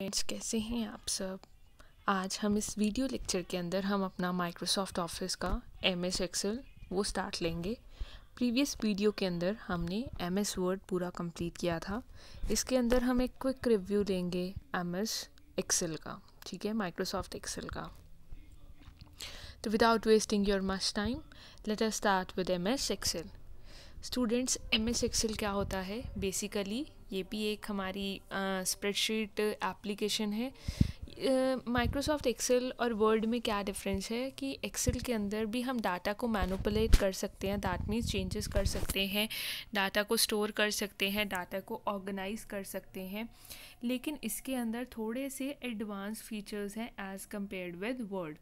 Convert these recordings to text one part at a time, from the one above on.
Friends कैसे हैं आप सब? आज हम इस वीडियो लेक्चर के अंदर हम अपना माइक्रोसॉफ्ट ऑफ़िस का एम एस एक्सेल वो स्टार्ट लेंगे। प्रीवियस वीडियो के अंदर हमने एम एस वर्ड पूरा कंप्लीट किया था। इसके अंदर हम एक क्विक रिव्यू लेंगे एम एस एक्सेल का, ठीक है? माइक्रोसॉफ्ट एक्सेल का। तो without wasting your much time let us start with M S Excel students M S Excel क्या होता है? बेसिकली ये भी एक हमारी स्प्रेडशीट एप्लीकेशन है। माइक्रोसॉफ्ट एक्सेल और वर्ड में क्या डिफरेंस है कि एक्सेल के अंदर भी हम डाटा को मैनुपुलेट कर सकते हैं दैट मीन्स चेंजेस कर सकते हैं डाटा को स्टोर कर सकते हैं डाटा को ऑर्गेनाइज कर सकते हैं। लेकिन इसके अंदर थोड़े से एडवांस फीचर्स हैं एज़ कम्पेयर्ड विद वर्ड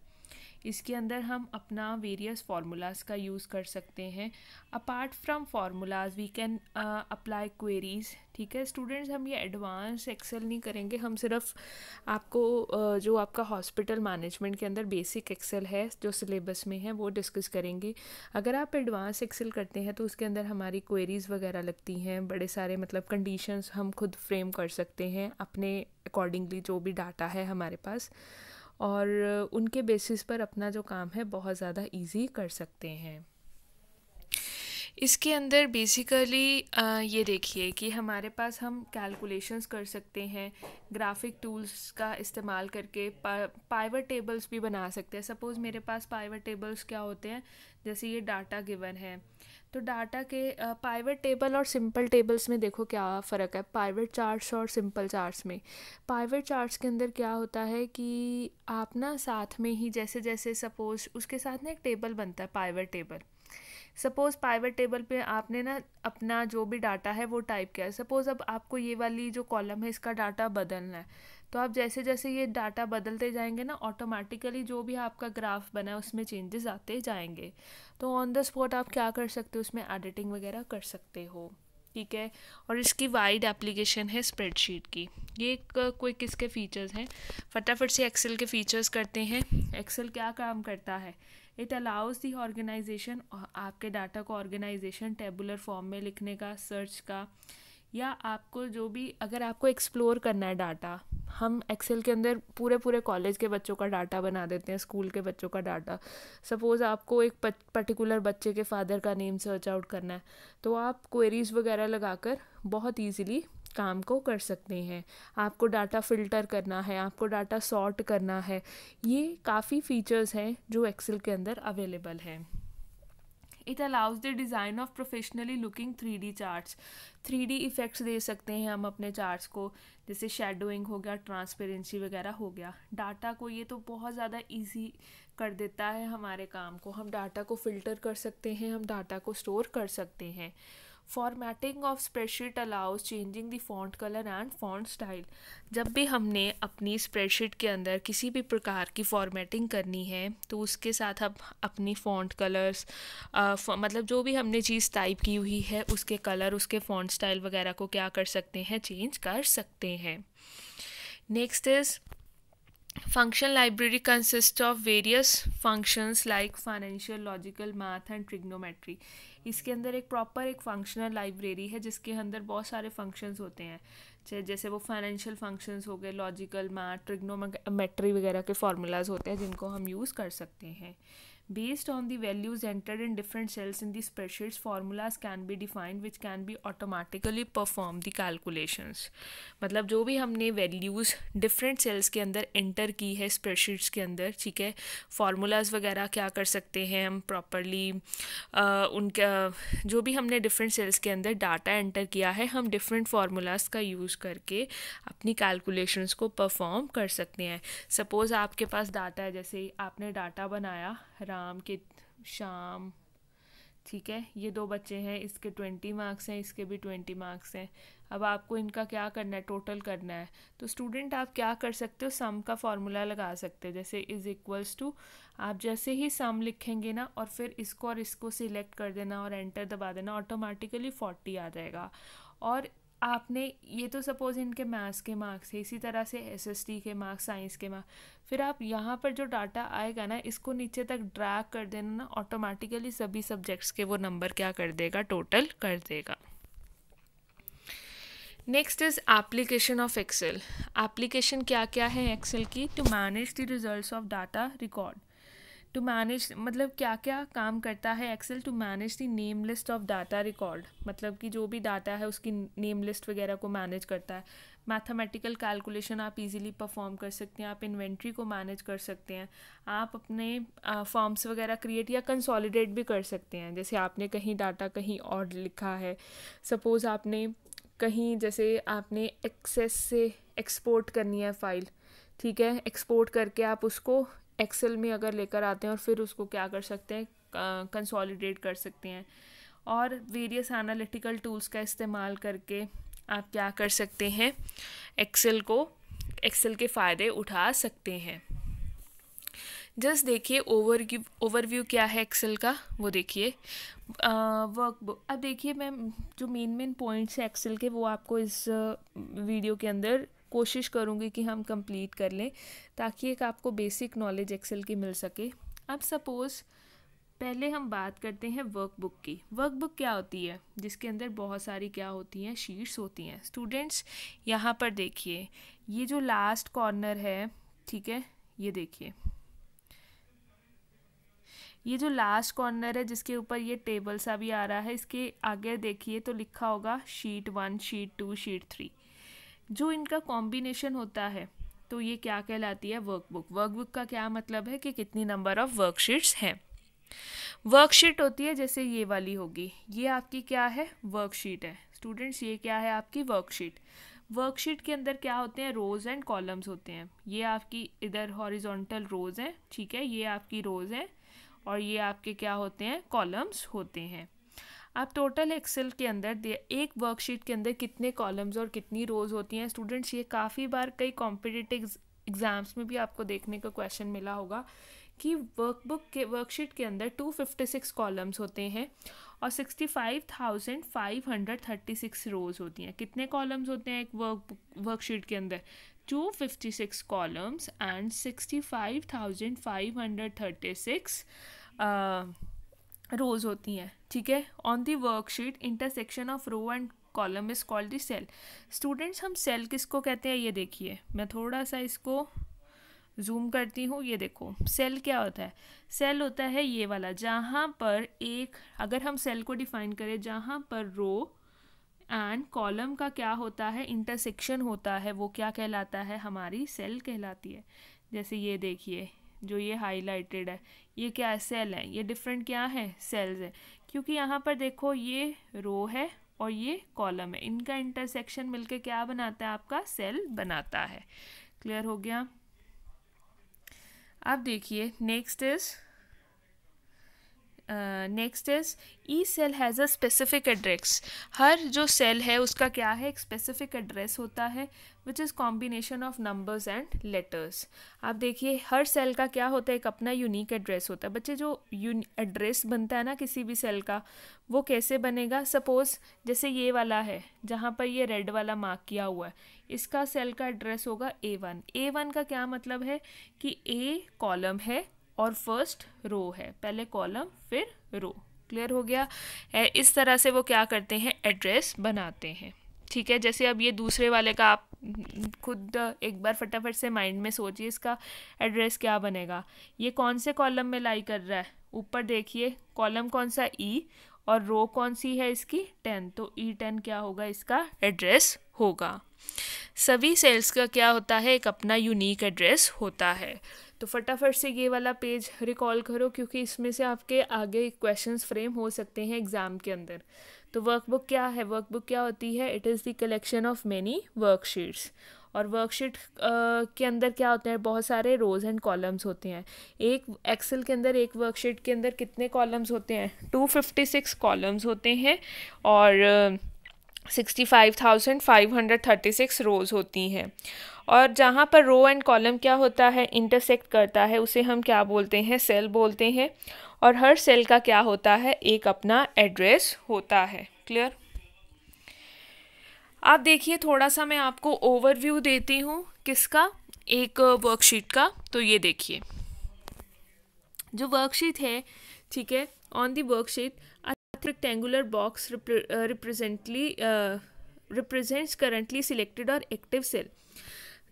इसके अंदर हम अपना वेरियस फार्मूलाज का यूज़ कर सकते हैं। Apart from formulas we can apply queries ठीक है? स्टूडेंट्स हम ये एडवांस एक्सेल नहीं करेंगे। हम सिर्फ़ आपको uh, जो आपका हॉस्पिटल मैनेजमेंट के अंदर बेसिक एक्सेल है जो सिलेबस में है वो डिस्कस करेंगे। अगर आप एडवांस एक्सेल करते हैं तो उसके अंदर हमारी क्वेरीज़ वगैरह लगती हैं। बड़े सारे मतलब कंडीशंस हम खुद फ्रेम कर सकते हैं अपने अकॉर्डिंगली जो भी डाटा है हमारे पास। और उनके बेसिस पर अपना जो काम है बहुत ज़्यादा ईज़ी कर सकते हैं। इसके अंदर बेसिकली ये देखिए कि हमारे पास हम कैलकुलेशंस कर सकते हैं ग्राफिक टूल्स का इस्तेमाल करके पाइवर टेबल्स भी बना सकते हैं। सपोज़ मेरे पास पाइवर टेबल्स क्या होते हैं? जैसे ये डाटा गिवन है। तो डाटा के पाइवेट टेबल और सिंपल टेबल्स में देखो क्या फ़र्क है। पाइवेट चार्ट्स और सिंपल चार्ट्स में। पाइवेट चार्ट्स के अंदर क्या होता है कि आप ना साथ में ही जैसे जैसे सपोज़ उसके साथ ना एक टेबल बनता है pivot table suppose pivot table पे आपने ना अपना जो भी डाटा है वो टाइप किया है। सपोज़ अब आपको ये वाली जो कॉलम है, इसका डाटा बदलना है। तो आप जैसे जैसे ये डाटा बदलते जाएँगे ना ऑटोमेटिकली जो भी आपका ग्राफ बना है, उसमें चेंजेस आते जाएँगे। तो ऑन द स्पॉट आप क्या कर सकते हो? उसमें एडिटिंग वगैरह कर सकते हो। ठीक है? और इसकी वाइड एप्लीकेशन है स्प्रेडशीट की। ये एक कोई किसके फीचर्स हैं। फटाफट से एक्सेल के फीचर्स करते हैं। एक्सेल क्या काम करता है? इट अलाउज दी ऑर्गेनाइजेशन आपके डाटा को ऑर्गेनाइजेशन टेबुलर फॉर्म में लिखने का सर्च का, या आपको जो भी, अगर आपको एक्सप्लोर करना है डाटा हम एक्सेल के अंदर पूरे पूरे कॉलेज के बच्चों का डाटा बना देते हैं स्कूल के बच्चों का डाटा सपोज़ आपको एक पर्टिकुलर बच्चे के फादर का नेम सर्च आउट करना है तो आप क्वेरीज वगैरह लगाकर बहुत ईजीली काम को कर सकते हैं। आपको डाटा फ़िल्टर करना है, आपको डाटा सॉर्ट करना है। ये काफ़ी फीचर्स हैं जो एक्सेल के अंदर अवेलेबल हैं। It allows the design of professionally looking three D charts. Three D effects दे सकते हैं हम अपने चार्ट्स को। जैसे शेडोइंग हो गया ट्रांसपेरेंसी वगैरह हो गया। डाटा को ये तो बहुत ज़्यादा इजी कर देता है हमारे काम को। हम डाटा को फ़िल्टर कर सकते हैं, हम डाटा को स्टोर कर सकते हैं। Formatting of spreadsheet allows changing the font colour and font style जब भी हमने अपनी स्प्रेडशीट के अंदर किसी भी प्रकार की फॉर्मेटिंग करनी है तो उसके साथ हम अपनी फॉन्ट कलर्स मतलब जो भी हमने चीज़ टाइप की हुई है, उसके कलर उसके फॉन्ट स्टाइल वगैरह को क्या कर सकते हैं चेंज कर सकते हैं। Next is function library consists of various functions like financial, logical, math and trigonometry. इसके अंदर एक प्रॉपर एक फंक्शनल लाइब्रेरी है, जिसके अंदर बहुत सारे फ़ंक्शंस होते हैं। चाहे जैसे वो फाइनेंशियल फ़ंक्शंस हो गए लॉजिकल मैथ ट्रिग्नोमेट्री वगैरह के फार्मूलाज होते हैं, जिनको हम यूज़ कर सकते हैं। Based on the values entered in different cells in the spreadsheets, formulas can be defined which can be automatically perform the calculations. मतलब जो भी हमने वैल्यूज़ डिफरेंट सेल्स के अंदर एंटर की है स्प्रेडशीट्स के अंदर ठीक है? फार्मूलाज वगैरह क्या कर सकते हैं हम प्रॉपरली उनका जो भी हमने डिफरेंट सेल्स के अंदर डाटा एंटर किया है हम डिफरेंट फार्मूलाज का यूज़ करके अपनी कैलकुलेशंस को परफॉर्म कर सकते हैं। सपोज़ आपके पास डाटा है जैसे आपने डाटा बनाया राम के शाम, ठीक है? ये दो बच्चे हैं, इसके ट्वेंटी मार्क्स हैं, इसके भी ट्वेंटी मार्क्स हैं। अब आपको इनका क्या करना है? टोटल करना है। तो स्टूडेंट आप क्या कर सकते हो? सम का फॉर्मूला लगा सकते हैं। जैसे इज़ इक्वल्स टू आप जैसे ही सम लिखेंगे ना, और फिर इसको और इसको सिलेक्ट कर देना और एंटर दबा देना ऑटोमेटिकली फोर्टी आ जाएगा। और आपने ये तो सपोज़ इनके मैथ्स के मार्क्स है इसी तरह से एसएसटी के मार्क्स साइंस के मार्क्स फिर आप यहाँ पर जो डाटा आएगा ना, इसको नीचे तक ड्रैग कर देना ना ऑटोमेटिकली सभी सब्जेक्ट्स के वो नंबर क्या कर देगा टोटल कर देगा। Next is application of Excel application क्या क्या है एक्सेल की? To manage the results of data record to manage मतलब क्या क्या काम करता है Excel to manage the name list of data record मतलब कि जो भी डाटा है उसकी नेम लिस्ट वगैरह को मैनेज करता है। मैथमेटिकल कैलकुलेशन आप इजीली परफॉर्म कर सकते हैं, आप इन्वेंट्री को मैनेज कर सकते हैं। आप अपने फॉर्म्स वगैरह क्रिएट या कंसोलिडेट भी कर सकते हैं। जैसे आपने कहीं डाटा कहीं और लिखा है। सपोज़ आपने कहीं, जैसे आपने एक्सेस से एक्सपोर्ट करनी है फ़ाइल ठीक है? एक्सपोर्ट करके आप उसको एक्सेल में अगर लेकर आते हैं और फिर उसको क्या कर सकते हैं कंसोलिडेट कर सकते हैं। और वेरियस एनालिटिकल टूल्स का इस्तेमाल करके आप क्या कर सकते हैं एक्सेल को एक्सेल के फ़ायदे उठा सकते हैं। जस्ट देखिए ओवर ओवरव्यू क्या है एक्सेल का, वो देखिए। वर्क अब देखिए मैं जो मेन मेन पॉइंट्स हैं एक्सेल के, वो आपको इस वीडियो के अंदर कोशिश करूँगी कि हम कंप्लीट कर लें, ताकि एक आपको बेसिक नॉलेज एक्सेल की मिल सके। अब सपोज़ पहले हम बात करते हैं वर्कबुक की। वर्कबुक क्या होती है? जिसके अंदर बहुत सारी क्या होती हैं? शीट्स होती हैं। स्टूडेंट्स यहाँ पर देखिए, ये जो लास्ट कॉर्नर है, ठीक है? ये देखिए। ये जो लास्ट कॉर्नर है, जिसके ऊपर ये टेबल सा भी आ रहा है, इसके आगे देखिए तो लिखा होगा sheet one sheet two sheet three जो इनका कॉम्बिनेशन होता है तो ये क्या कहलाती है? वर्कबुक वर्कबुक का क्या मतलब है कि कितनी नंबर ऑफ़ वर्कशीट्स हैं? वर्कशीट होती है, जैसे ये वाली होगी। ये आपकी क्या है? वर्कशीट है। स्टूडेंट्स ये क्या है आपकी वर्कशीट वर्कशीट के अंदर क्या होते हैं? रोज़ एंड कॉलम्स होते हैं। ये आपकी इधर हॉरिजॉन्टल रोज़ हैं, ठीक है? ये आपकी रोज़ हैं और ये आपके क्या होते हैं? कॉलम्स होते हैं। आप टोटल एक्सेल के अंदर एक वर्कशीट के अंदर कितने कॉलम्स और कितनी रोज़ होती हैं स्टूडेंट्स ये काफ़ी बार कई कॉम्पिटिटिव एग्ज़ाम्स में भी आपको देखने का क्वेश्चन मिला होगा कि वर्कबुक के वर्कशीट के अंदर 256 कॉलम्स होते हैं और 65,536 रोज़ होती हैं। कितने कॉलम्स होते हैं एक वर्क वर्कशीट के अंदर? 256 कॉलम्स एंड 65,536 रोज़ होती हैं, ठीक है? On the worksheet intersection of row and column is called the cell students हम सेल किसको कहते हैं? ये देखिए। मैं थोड़ा सा इसको जूम करती हूँ। ये देखो सेल क्या होता है? सेल होता है ये वाला, जहाँ पर एक, अगर हम सेल को डिफाइन करें, जहाँ पर रो एंड कॉलम का क्या होता है? इंटरसेक्शन होता है, वो क्या कहलाता है? हमारी सेल कहलाती है। जैसे ये देखिए जो ये हाईलाइटेड है, ये क्या है? सेल है। ये डिफरेंट क्या है? सेल्स है। क्योंकि यहाँ पर देखो ये रो है और ये कॉलम है। इनका इंटरसेक्शन मिलके क्या बनाता है आपका? सेल बनाता है। क्लियर हो गया? अब देखिए next is next is each cell has a specific address हर जो सेल है, उसका क्या है? एक स्पेसिफिक एड्रेस होता है which is combination of numbers and letters आप देखिए, हर सेल का क्या होता है? एक अपना यूनिक एड्रेस होता है। बच्चे, जो एड्रेस बनता है ना किसी भी सेल का, वो कैसे बनेगा? सपोज़ जैसे ये वाला है, जहाँ पर ये रेड वाला मार्क किया हुआ है, इसका सेल का एड्रेस होगा ए वन ए वन का क्या मतलब है? कि ए कॉलम है और फ़र्स्ट रो है। पहले कॉलम फिर रो क्लियर हो गया? है, इस तरह से वो क्या करते हैं? एड्रेस बनाते हैं। ठीक है? जैसे अब ये दूसरे वाले का आप खुद एक बार फटाफट से माइंड में सोचिए इसका एड्रेस क्या बनेगा। ये कौन से कॉलम में लाई कर रहा है? ऊपर देखिए कॉलम कौन सा ई e और रो कौन सी है इसकी? टेन तो ई e टेन क्या होगा? इसका एड्रेस होगा। सभी सेल्स का क्या होता है? एक अपना यूनिक एड्रेस होता है। तो फटाफट से ये वाला पेज रिकॉल करो, क्योंकि इसमें से आपके आगे क्वेश्चंस फ्रेम हो सकते हैं एग्ज़ाम के अंदर। तो वर्कबुक क्या है? वर्कबुक क्या होती है? It is the collection of many worksheets और वर्कशीट के अंदर क्या होते हैं? बहुत सारे रोज़ एंड कॉलम्स होते हैं। एक एक्सेल के अंदर, एक वर्कशीट के अंदर कितने कॉलम्स होते हैं? टू फिफ्टी सिक्स कॉलम्स होते हैं। और sixty five thousand five hundred thirty six rows होती हैं। और जहाँ पर रो एंड कॉलम क्या होता है इंटरसेक्ट करता है, उसे हम क्या बोलते हैं? सेल बोलते हैं। और हर सेल का क्या होता है? एक अपना एड्रेस होता है। क्लियर आप देखिए, थोड़ा सा मैं आपको ओवरव्यू देती हूँ किसका? एक वर्कशीट का। तो ये देखिए। जो वर्कशीट है, ठीक है on the worksheet rectangular box representally represents currently selected और एक्टिव सेल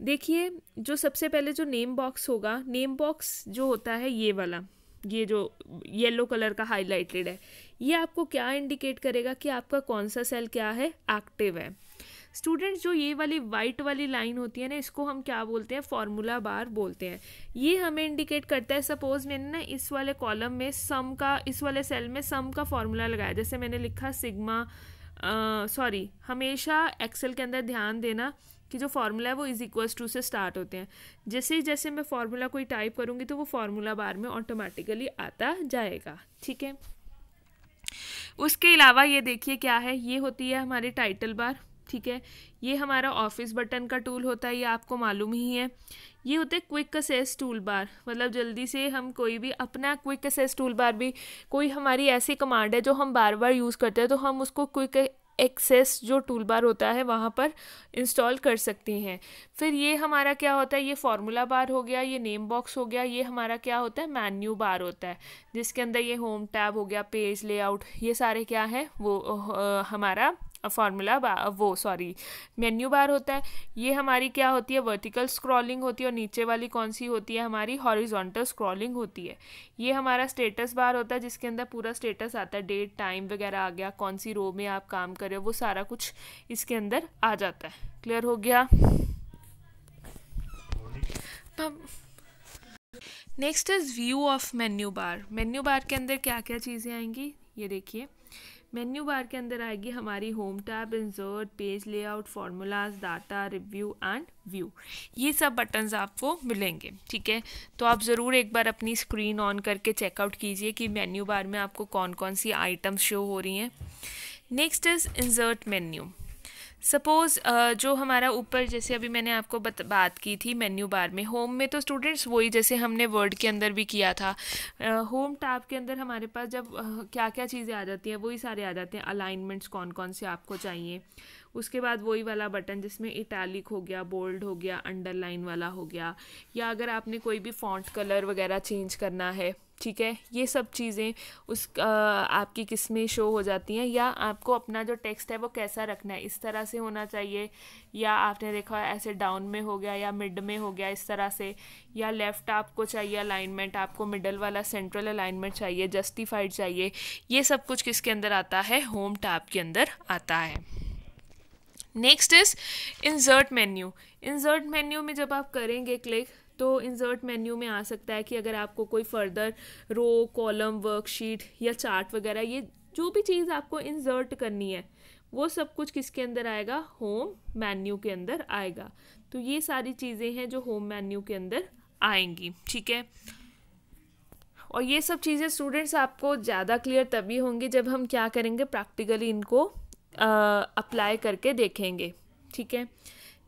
देखिए, जो सबसे पहले जो नेम बॉक्स होगा नेम बॉक्स जो होता है ये वाला, ये जो येलो कलर का हाईलाइटेड है, ये आपको क्या इंडिकेट करेगा कि आपका कौन सा सेल क्या है एक्टिव है। स्टूडेंट्स जो ये वाली वाइट वाली लाइन होती है ना, इसको हम क्या बोलते हैं? फॉर्मूला बार बोलते हैं। ये हमें इंडिकेट करता है सपोज़ मैंने ना इस वाले कॉलम में सम का, इस वाले सेल में सम का फॉर्मूला लगाया। जैसे मैंने लिखा सिग्मा सॉरी हमेशा एक्सेल के अंदर ध्यान देना कि जो फार्मूला है वो इज़ इक्वल्स टू से स्टार्ट होते हैं। जैसे ही जैसे मैं फार्मूला कोई टाइप करूँगी तो वो फार्मूला बार में ऑटोमेटिकली आता जाएगा। ठीक है? उसके अलावा ये देखिए क्या है? ये होती है हमारी टाइटल बार ठीक है? ये हमारा ऑफ़िस बटन का टूल होता है ये आपको मालूम ही है। ये होते हैं क्विक असेस टूल बार मतलब जल्दी से हम कोई भी अपना क्विक असेस टूल बार भी कोई हमारी ऐसी कमांड है जो हम बार बार यूज़ करते हैं तो हम उसको क्विक एक्सेस जो टूल बार होता है वहाँ पर इंस्टॉल कर सकते हैं। फिर ये हमारा क्या होता है? ये फार्मूला बार हो गया ये नेम बॉक्स हो गया ये हमारा क्या होता है? मेन्यू बार होता है जिसके अंदर ये होम टैब हो गया पेज लेआउट ये सारे क्या है? वो आ, हमारा फार्मूला वो सॉरी मेन्यू बार होता है। ये हमारी क्या होती है? वर्टिकल स्क्रॉलिंग होती है और नीचे वाली कौन सी होती है? हमारी हॉरिजॉन्टल स्क्रॉलिंग होती है। ये हमारा स्टेटस बार होता है, जिसके अंदर पूरा स्टेटस आता है। डेट टाइम वगैरह आ गया, कौन सी रो में आप काम कर रहे हो, वो सारा कुछ इसके अंदर आ जाता है। क्लियर हो गया? Next is view of menu bar menu bar के अंदर क्या क्या चीज़ें आएँगी? ये देखिए। मेन्यू बार के अंदर आएगी हमारी home tab insert page layout formulas data review and view ये सब बटन्स आपको मिलेंगे, ठीक है? तो आप ज़रूर एक बार अपनी स्क्रीन ऑन करके चेकआउट कीजिए कि मेन्यू बार में आपको कौन कौन सी आइटम्स शो हो रही हैं। Next is insert menu suppose uh, जो हमारा ऊपर जैसे अभी मैंने आपको बत, बात की थी मेन्यू बार में होम में तो स्टूडेंट्स वही जैसे हमने वर्ड के अंदर भी किया था। होम uh, टैब के अंदर हमारे पास जब uh, क्या क्या चीज़ें आ जाती हैं वही सारे आ जाते हैं। अलाइनमेंट्स कौन कौन से आपको चाहिए। उसके बाद वही वाला बटन जिसमें इटैलिक हो गया बोल्ड हो गया अंडरलाइन वाला हो गया। या अगर आपने कोई भी फॉन्ट कलर वगैरह चेंज करना है ठीक है? ये सब चीज़ें उस आ, आपकी किसमें शो हो जाती हैं या आपको अपना जो टेक्स्ट है वो कैसा रखना है? इस तरह से होना चाहिए या आपने देखा ऐसे डाउन में हो गया या मिड में हो गया इस तरह से या लेफ़्ट आपको चाहिए अलाइनमेंट आपको मिडल वाला सेंट्रल अलाइनमेंट चाहिए जस्टिफाइड चाहिए ये सब कुछ किसके अंदर आता है? होम टैब के अंदर आता है। Next is insert menu insert menu में जब आप करेंगे क्लिक तो इंजर्ट मेन्यू में आ सकता है कि अगर आपको कोई फर्दर रो कॉलम वर्कशीट या चार्ट वगैरह, ये जो भी चीज़ आपको इंजर्ट करनी है, वो सब कुछ किसके अंदर आएगा? होम मेन्यू के अंदर आएगा। तो ये सारी चीज़ें हैं जो होम मेन्यू के अंदर आएँगी, ठीक है? और ये सब चीज़ें स्टूडेंट्स आपको ज़्यादा क्लियर तभी होंगी जब हम क्या करेंगे? प्रैक्टिकली इनको अप्लाई करके देखेंगे, ठीक है?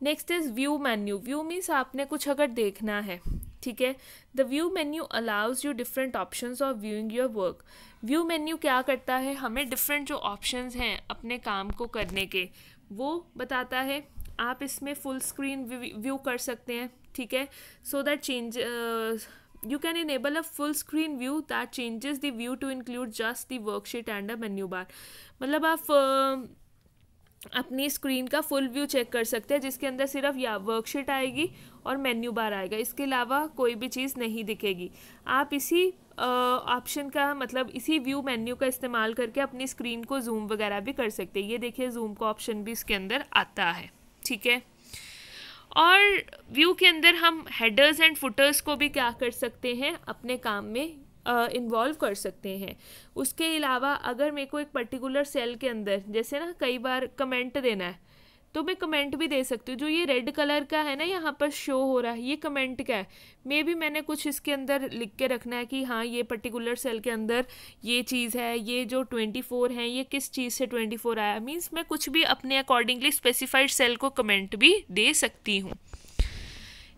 Next is view menu view means आपने कुछ अगर देखना है, ठीक है? The view menu allows you different option of viewing your work view menu क्या करता है? हमें डिफरेंट जो ऑप्शन हैं अपने काम को करने के, वो बताता है। आप इसमें फुल स्क्रीन व्यू कर सकते हैं, ठीक है? So that change you can enable a full screen view that changes the view to include just the worksheet and a menu bar. मतलब आप अपनी स्क्रीन का फुल व्यू चेक कर सकते हैं, जिसके अंदर सिर्फ़ या वर्कशीट आएगी और मेन्यू बार आएगा। इसके अलावा कोई भी चीज़ नहीं दिखेगी। आप इसी ऑप्शन का मतलब इसी व्यू मेन्यू का इस्तेमाल करके अपनी स्क्रीन को जूम वगैरह भी कर सकते हैं। ये देखिए जूम का ऑप्शन भी इसके अंदर आता है। ठीक है? और व्यू के अंदर हम हेडर्स एंड फुटर्स को भी क्या कर सकते हैं? अपने काम में इन्वॉल्व कर सकते हैं। उसके अलावा अगर मेरे को एक पर्टिकुलर सेल के अंदर, जैसे ना कई बार कमेंट देना है तो मैं कमेंट भी दे सकती हूँ, जो ये रेड कलर का है ना, यहाँ पर शो हो रहा है, ये कमेंट क्या है। मे भी मैंने कुछ इसके अंदर लिख के रखना है कि हाँ ये पर्टिकुलर सेल के अंदर ये चीज़ है, ये जो ट्वेंटी फोर है, ये किस चीज़ से ट्वेंटी फोर आया। मीन्स मैं कुछ भी अपने अकॉर्डिंगली स्पेसिफाइड सेल को कमेंट भी दे सकती हूँ।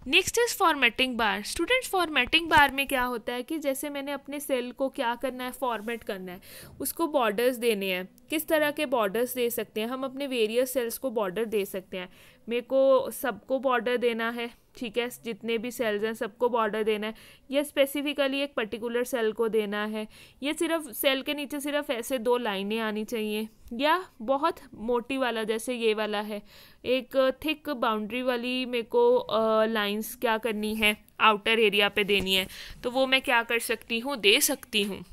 Next is formatting bar student formatting bar में क्या होता है कि जैसे मैंने अपने सेल को क्या करना है फॉर्मेट करना है, उसको बॉर्डर्स देने हैं। किस तरह के बॉर्डर्स दे सकते हैं? हम अपने वेरियस सेल्स को बॉर्डर दे सकते हैं। मेरे को सबको बॉर्डर देना है, ठीक है? जितने भी सेल्स हैं सबको बॉर्डर देना है। या स्पेसिफिकली एक पर्टिकुलर सेल को देना है। ये सिर्फ़ सेल के नीचे सिर्फ़ ऐसे दो लाइनें आनी चाहिए। या बहुत मोटी वाला जैसे ये वाला है। एक थिक बाउंड्री वाली मेरे को लाइंस क्या करनी है? आउटर एरिया पे देनी है। तो वो मैं क्या कर सकती हूँ? दे सकती हूँ।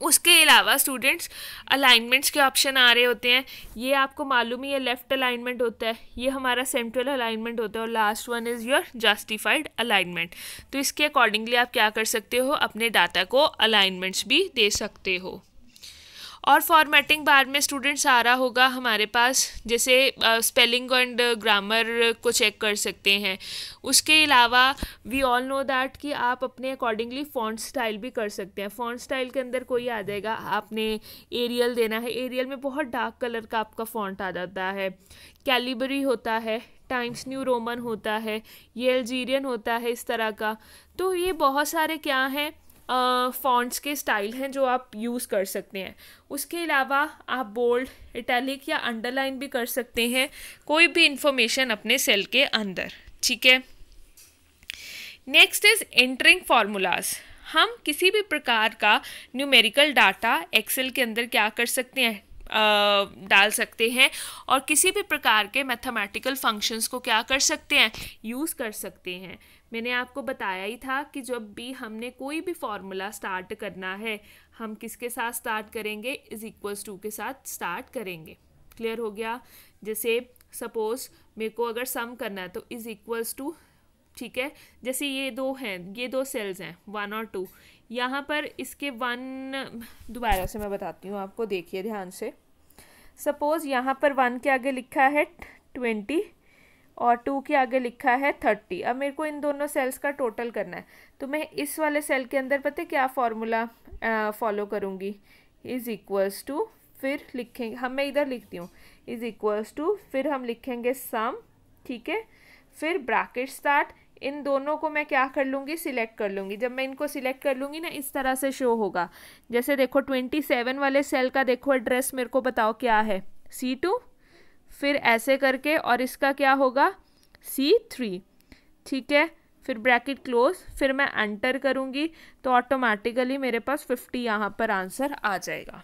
उसके अलावा स्टूडेंट्स अलाइनमेंट्स के ऑप्शन आ रहे होते हैं। ये आपको मालूम ही है लेफ़्ट अलाइनमेंट होता है। ये हमारा सेंट्रल अलाइनमेंट होता है और last one is your justified alignment तो इसके अकॉर्डिंगली आप क्या कर सकते हो? अपने डाटा को अलाइनमेंट्स भी दे सकते हो। और फॉर्मेटिंग बार में स्टूडेंट्स आ रहा होगा हमारे पास, जैसे स्पेलिंग एंड ग्रामर को चेक कर सकते हैं। उसके अलावा वी ऑल नो दैट कि आप अपने अकॉर्डिंगली फॉन्ट स्टाइल भी कर सकते हैं। फॉन्ट स्टाइल के अंदर कोई आ जाएगा, आपने एरियल देना है। एरियल में बहुत डार्क कलर का आपका फॉन्ट आ जाता है। कैलिबरी होता है टाइम्स न्यू रोमन होता है, ये अल्जीरियन होता है इस तरह का। तो ये बहुत सारे क्या हैं फॉन्ट्स के स्टाइल हैं जो आप यूज़ कर सकते हैं। उसके अलावा आप बोल्ड इटैलिक या अंडरलाइन भी कर सकते हैं, कोई भी इंफॉर्मेशन अपने सेल के अंदर। ठीक है? नेक्स्ट इज़ एंटरिंग फार्मूलाज हम किसी भी प्रकार का न्यूमेरिकल डाटा एक्सेल के अंदर क्या कर सकते हैं? डाल सकते हैं और किसी भी प्रकार के मैथमेटिकल फ़ंक्शंस को क्या कर सकते हैं? यूज़ कर सकते हैं। मैंने आपको बताया ही था कि जब भी हमने कोई भी फॉर्मूला स्टार्ट करना है, हम किसके साथ स्टार्ट करेंगे? इज़ इक्वल्स टू के साथ स्टार्ट करेंगे। क्लियर हो गया? जैसे सपोज़ मेरे को अगर सम करना है तो इज़ इक्वल्स टू ठीक है? जैसे ये दो हैं, ये दो सेल्स हैं वन और टू यहाँ पर इसके वन दोबारा से मैं बताती हूँ आपको, देखिए ध्यान से। सपोज़ यहाँ पर वन के आगे लिखा है ट्वेंटी और टू के आगे लिखा है थर्टी अब मेरे को इन दोनों सेल्स का टोटल करना है। तो मैं इस वाले सेल के अंदर पता क्या फॉर्मूला फॉलो करूँगी? इज़ इक्वल्स टू फिर लिखेंगे, हम मैं इधर लिखती हूँ। इज़ इक्वल्स टू फिर हम लिखेंगे सम ठीक है? फिर ब्रैकेट स्टार्ट इन दोनों को मैं क्या कर लूँगी? सिलेक्ट कर लूँगी। जब मैं इनको सिलेक्ट कर लूँगी ना, इस तरह से शो होगा। जैसे देखो ट्वेंटी सेवन वाले सेल का देखो एड्रेस मेरे को बताओ क्या है। सी टू फिर ऐसे करके और इसका क्या होगा? सी थ्री ठीक है? फिर ब्रैकेट क्लोज फिर मैं एंटर करूँगी तो ऑटोमेटिकली मेरे पास फिफ्टी यहाँ पर आंसर आ जाएगा।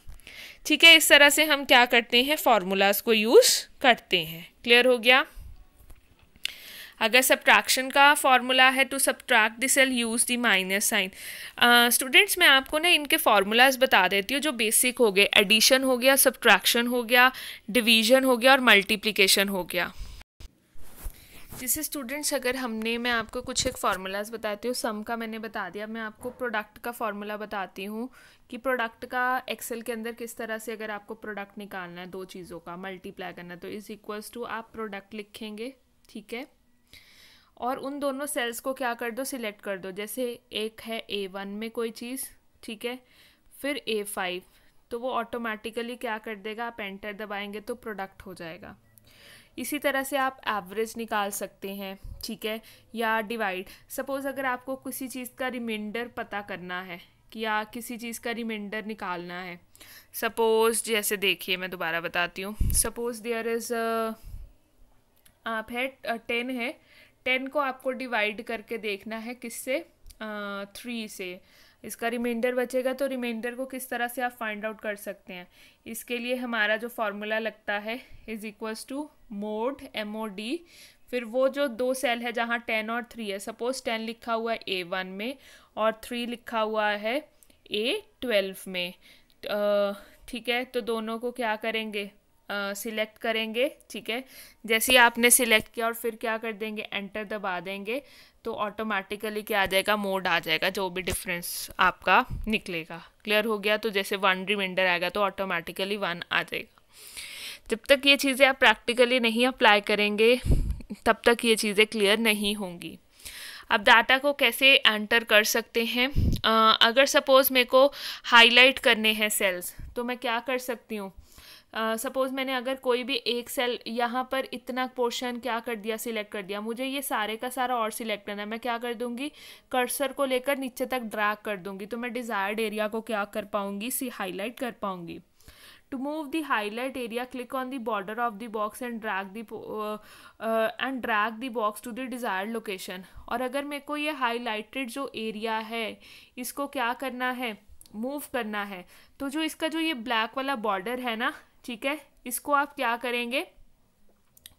ठीक है? इस तरह से हम क्या करते हैं? फॉर्मूलाज को यूज़ करते हैं। क्लियर हो गया? अगर सब्ट्रैक्शन का फॉर्मूला है to subtract the cell use the minus sign students मैं आपको ना इनके फार्मूलाज बता देती हूँ जो बेसिक हो गए. एडिशन हो गया सब्ट्रैक्शन हो गया डिवीज़न हो गया और मल्टीप्लिकेशन हो गया. जैसे स्टूडेंट्स अगर हमने, मैं आपको कुछ एक फार्मूलाज बताती हूँ. सम का मैंने बता दिया. मैं आपको प्रोडक्ट का फार्मूला बताती हूँ कि प्रोडक्ट का एक्सेल के अंदर किस तरह से अगर आपको प्रोडक्ट निकालना है, दो चीज़ों का मल्टीप्लाई करना है तो इज़ इक्वल्स टू आप प्रोडक्ट लिखेंगे. ठीक है? और उन दोनों सेल्स को क्या कर दो? सिलेक्ट कर दो। जैसे एक है ए वन में कोई चीज़, ठीक है? फिर ए फाइव तो वो ऑटोमेटिकली क्या कर देगा? आप एंटर दबाएँगे तो प्रोडक्ट हो जाएगा। इसी तरह से आप एवरेज निकाल सकते हैं, ठीक है? या डिवाइड सपोज़ अगर आपको किसी चीज़ का रिमाइंडर पता करना है, कि या किसी चीज़ का रिमाइंडर निकालना है। सपोज़ जैसे देखिए, मैं दोबारा बताती हूँ। सपोज़ देयर इज़ आप है टेन है टेन को आपको डिवाइड करके देखना है किससे? थ्री से। इसका रिमाइंडर बचेगा तो रिमाइंडर को किस तरह से आप फाइंड आउट कर सकते हैं? इसके लिए हमारा जो फॉर्मूला लगता है is equals to mod M O D फिर वो जो दो सेल है जहाँ टेन और थ्री है सपोज़ टेन लिखा हुआ है ए वन में और थ्री लिखा हुआ है ए ट्वेल्व में। ठीक है? तो दोनों को क्या करेंगे? सिलेक्ट करेंगे ठीक है? जैसे ही आपने सिलेक्ट किया और फिर क्या कर देंगे? एंटर दबा देंगे तो ऑटोमेटिकली क्या आ जाएगा? मोड आ जाएगा जो भी डिफरेंस आपका निकलेगा। क्लियर हो गया? तो जैसे वन रिमाइंडर आएगा तो ऑटोमेटिकली वन आ जाएगा। जब तक ये चीज़ें आप प्रैक्टिकली नहीं अप्लाई करेंगे तब तक ये चीज़ें क्लियर नहीं होंगी। अब डाटा को कैसे एंटर कर सकते हैं? आ, अगर सपोज़ मेरे को हाईलाइट करने हैं सेल्स तो मैं क्या कर सकती हूँ? सपोज़ uh, मैंने अगर कोई भी एक सेल यहाँ पर इतना पोर्शन क्या कर दिया सिलेक्ट कर दिया मुझे ये सारे का सारा और सिलेक्ट करना है मैं क्या कर दूँगी? कर्सर को लेकर नीचे तक ड्रैग कर दूँगी तो मैं डिज़ायर्ड एरिया को क्या कर पाऊँगी? सी हाईलाइट कर पाऊँगी। To move the highlight area click on the border of the box and drag the and drag the box to the desired location और अगर मेरे को ये हाईलाइटेड जो एरिया है इसको क्या करना है? मूव करना है तो जो इसका जो ये ब्लैक वाला बॉर्डर है ना ठीक है? इसको आप क्या करेंगे?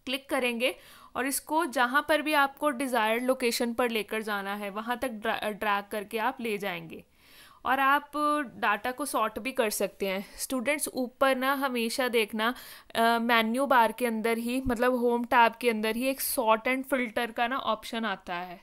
क्लिक करेंगे और इसको जहाँ पर भी आपको डिज़ायर्ड लोकेशन पर लेकर जाना है, वहाँ तक ड्रैग करके आप ले जाएँगे। और आप डाटा को सॉर्ट भी कर सकते हैं। स्टूडेंट्स ऊपर ना हमेशा देखना मेन्यू बार के अंदर ही मतलब होम टैब के अंदर ही एक सॉर्ट एंड फ़िल्टर का ना ऑप्शन आता है।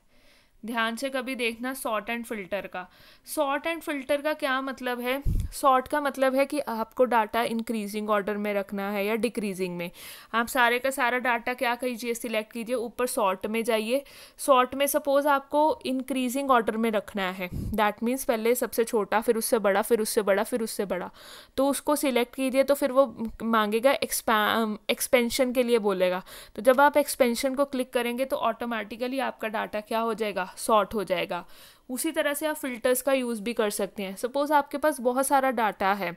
ध्यान से कभी देखना सॉर्ट एंड फ़िल्टर का। सॉर्ट एंड फ़िल्टर का क्या मतलब है? सॉर्ट का मतलब है कि आपको डाटा इंक्रीजिंग ऑर्डर में रखना है या डिक्रीजिंग में। आप सारे का सारा डाटा क्या कीजिए? सिलेक्ट कीजिए, ऊपर सॉर्ट में जाइए। सॉर्ट में सपोज़ आपको इंक्रीजिंग ऑर्डर में रखना है। दैट मीन्स पहले सबसे छोटा, फिर उससे बड़ा, फिर उससे बड़ा, फिर उससे बड़ा। तो उसको सिलेक्ट कीजिए तो फिर वो मांगेगा एक्सपेंशन के लिए बोलेगा। तो जब आप एक्सपेंशन को क्लिक करेंगे तो ऑटोमेटिकली आपका डाटा क्या हो जाएगा? सॉर्ट हो जाएगा। उसी तरह से आप फिल्टर्स का यूज़ भी कर सकते हैं। सपोज़ आपके पास बहुत सारा डाटा है।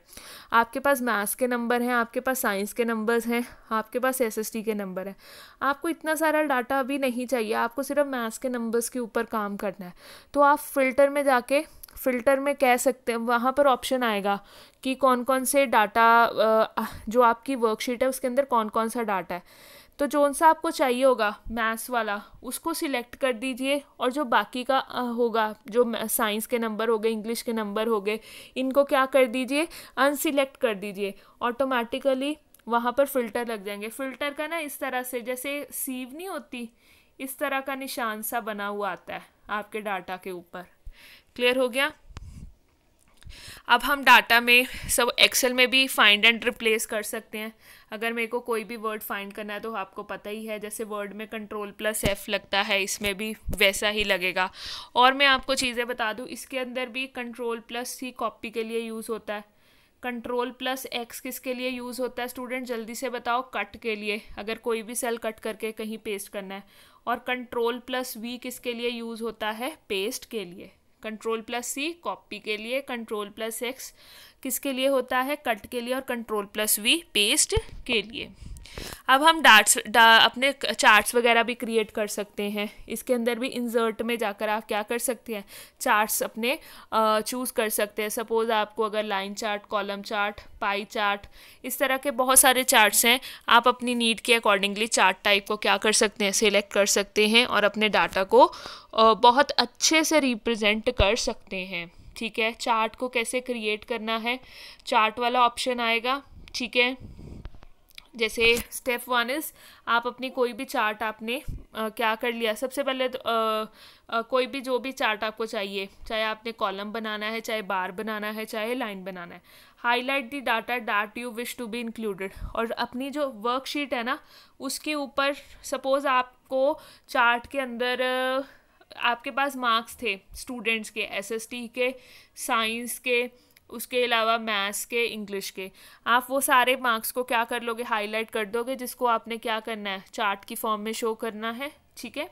आपके पास मैथ्स के नंबर हैं, आपके पास साइंस के नंबर्स हैं, आपके पास एसएसटी के नंबर हैं। आपको इतना सारा डाटा अभी नहीं चाहिए। आपको सिर्फ़ मैथ्स के नंबर्स के ऊपर काम करना है। तो आप फ़िल्टर में जाके फ़िल्टर में कह सकते हैं, वहाँ पर ऑप्शन आएगा कि कौन कौन से डाटा जो आपकी वर्कशीट है, उसके अंदर कौन कौन सा डाटा है। तो जोन सा आपको चाहिए होगा मैथ्स वाला, उसको सिलेक्ट कर दीजिए और जो बाकी का होगा, जो साइंस के नंबर हो गए इंग्लिश के नंबर हो गए, इनको क्या कर दीजिए अनसिलेक्ट कर दीजिए। ऑटोमेटिकली वहाँ पर फ़िल्टर लग जाएँगे। फ़िल्टर का ना इस तरह से, जैसे सीव नहीं होती, इस तरह का निशान सा बना हुआ आता है आपके डाटा के ऊपर। क्लियर हो गया? अब हम डाटा में सब एक्सेल में भी फाइंड एंड रिप्लेस कर सकते हैं। अगर मेरे को कोई भी वर्ड फाइंड करना है तो आपको पता ही है, जैसे वर्ड में कंट्रोल प्लस एफ़ लगता है, इसमें भी वैसा ही लगेगा। और मैं आपको चीज़ें बता दूँ, इसके अंदर भी कंट्रोल प्लस सी कॉपी के लिए यूज़ होता है। कंट्रोल प्लस एक्स किसके लिए यूज़ होता है? स्टूडेंट जल्दी से बताओ कट के लिए, अगर कोई भी सेल कट करके कहीं पेस्ट करना है। और कंट्रोल प्लस वी किसके लिए यूज़ होता है? पेस्ट के लिए। कंट्रोल प्लस सी कॉपी के लिए कंट्रोल प्लस एक्स किसके लिए होता है? कट के लिए और कंट्रोल प्लस वी पेस्ट के लिए। अब हम डाट्स डा अपने चार्ट्स वगैरह भी क्रिएट कर सकते हैं। इसके अंदर भी इंजर्ट में जाकर आप क्या कर सकते हैं? चार्ट्स अपने चूज़ कर सकते हैं। सपोज़ आपको अगर line chart column chart pie chart इस तरह के बहुत सारे चार्ट्स हैं। आप अपनी नीड के अकॉर्डिंगली चार्ट टाइप को क्या कर सकते हैं? सिलेक्ट कर सकते हैं और अपने डाटा को बहुत अच्छे से रिप्रेजेंट कर सकते हैं। ठीक है? चार्ट को कैसे क्रिएट करना है? चार्ट वाला ऑप्शन आएगा। ठीक है? जैसे स्टेप वन इज़ आप अपनी कोई भी चार्ट आपने आ, क्या कर लिया? सबसे पहले तो आ, आ, कोई भी जो भी चार्ट आपको चाहिए चाहे आपने कॉलम बनाना है चाहे बार बनाना है चाहे लाइन बनाना है highlight the data that you wish to be included और अपनी जो वर्कशीट है ना उसके ऊपर सपोज़ आपको चार्ट के अंदर आपके पास मार्क्स थे स्टूडेंट्स के एसएसटी के साइंस के उसके अलावा मैथ्स के, इंग्लिश के। आप वो सारे मार्क्स को क्या कर लोगे? हाईलाइट कर दोगे जिसको आपने क्या करना है? चार्ट की फॉर्म में शो करना है, ठीक है?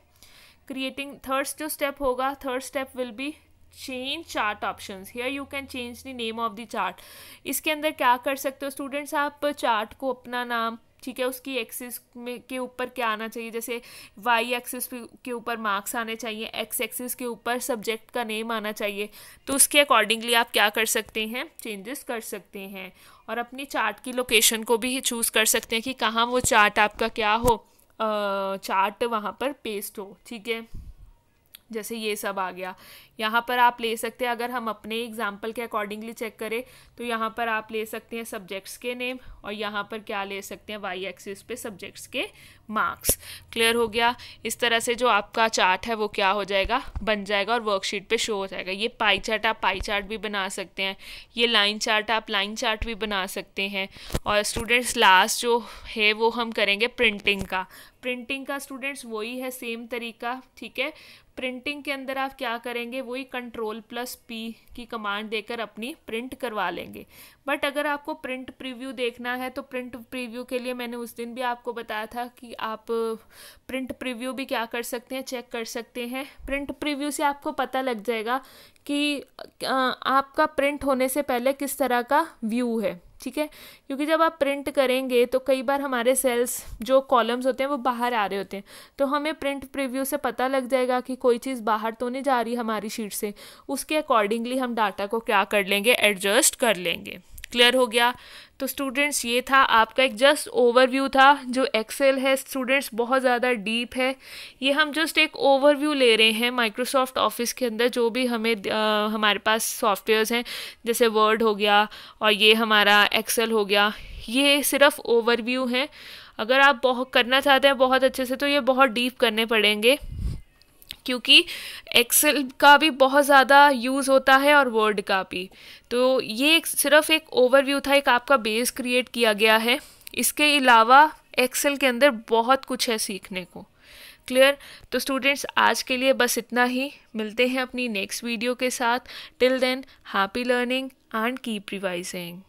क्रिएटिंग थर्ड जो स्टेप होगा third step will be change chart option here you can change the name of the chart इसके अंदर क्या कर सकते हो? स्टूडेंट्स आप चार्ट को अपना नाम ठीक है, उसकी एक्सिस में के ऊपर क्या आना चाहिए? जैसे वाई एक्सिस के ऊपर मार्क्स आने चाहिए एक्स एक्सिस के ऊपर सब्जेक्ट का नेम आना चाहिए। तो उसके अकॉर्डिंगली आप क्या कर सकते हैं? चेंजेस कर सकते हैं। और अपनी चार्ट की लोकेशन को भी चूज़ कर सकते हैं कि कहाँ वो चार्ट आपका क्या हो? चार्ट वहाँ पर पेस्ट हो, ठीक है? जैसे ये सब आ गया। यहाँ पर आप ले सकते हैं, अगर हम अपने एग्ज़ाम्पल के अकॉर्डिंगली चेक करें तो यहाँ पर आप ले सकते हैं सब्जेक्ट्स के नेम और यहाँ पर क्या ले सकते हैं वाई एक्सिस पे सब्जेक्ट्स के मार्क्स क्लियर हो गया? इस तरह से जो आपका चार्ट है, वो क्या हो जाएगा? बन जाएगा और वर्कशीट पे शो हो जाएगा। ये पाई चार्ट आप पाई चार्ट भी बना सकते हैं। ये लाइन चार्ट आप लाइन चार्ट भी बना सकते हैं। और स्टूडेंट्स लास्ट जो है, वो हम करेंगे प्रिंटिंग का। प्रिंटिंग का स्टूडेंट्स वही है सेम तरीका, ठीक है? प्रिंटिंग के अंदर आप क्या करेंगे, वही control plus P key command देकर अपनी प्रिंट करवा लेंगे। बट अगर आपको प्रिंट प्रीव्यू देखना है तो प्रिंट प्रीव्यू के लिए मैंने उस दिन भी आपको बताया था कि आप प्रिंट प्रीव्यू भी क्या कर सकते हैं चेक कर सकते हैं। प्रिंट प्रीव्यू से आपको पता लग जाएगा कि आपका प्रिंट होने से पहले किस तरह का व्यू है, ठीक है? क्योंकि जब आप प्रिंट करेंगे तो कई बार हमारे सेल्स जो कॉलम्स होते हैं, वो बाहर आ रहे होते हैं। तो हमें प्रिंट प्रीव्यू से पता लग जाएगा कि कोई चीज़ बाहर तो नहीं जा रही हमारी शीट से। उसके अकॉर्डिंगली हम डाटा को क्या कर लेंगे एडजस्ट कर लेंगे। क्लियर हो गया। तो स्टूडेंट्स ये था आपका एक जस्ट ओवरव्यू था जो एक्सेल है। स्टूडेंट्स बहुत ज़्यादा डीप है। ये हम जस्ट एक ओवरव्यू ले रहे हैं माइक्रोसॉफ्ट ऑफ़िस के अंदर जो भी हमें आ, हमारे पास सॉफ्टवेयर्स हैं जैसे वर्ड हो गया और ये हमारा एक्सेल हो गया। ये सिर्फ़ ओवरव्यू है। अगर आप बहुत करना चाहते हैं बहुत अच्छे से तो ये बहुत डीप करने पड़ेंगे। क्योंकि एक्सेल का भी बहुत ज़्यादा यूज़ होता है और वर्ड का भी। तो ये एक, सिर्फ़ एक ओवरव्यू था, एक आपका बेस क्रिएट किया गया है। इसके अलावा एक्सेल के अंदर बहुत कुछ है सीखने को। क्लियर तो स्टूडेंट्स आज के लिए बस इतना ही। मिलते हैं अपनी नेक्स्ट वीडियो के साथ। Till then happy learning and keep revising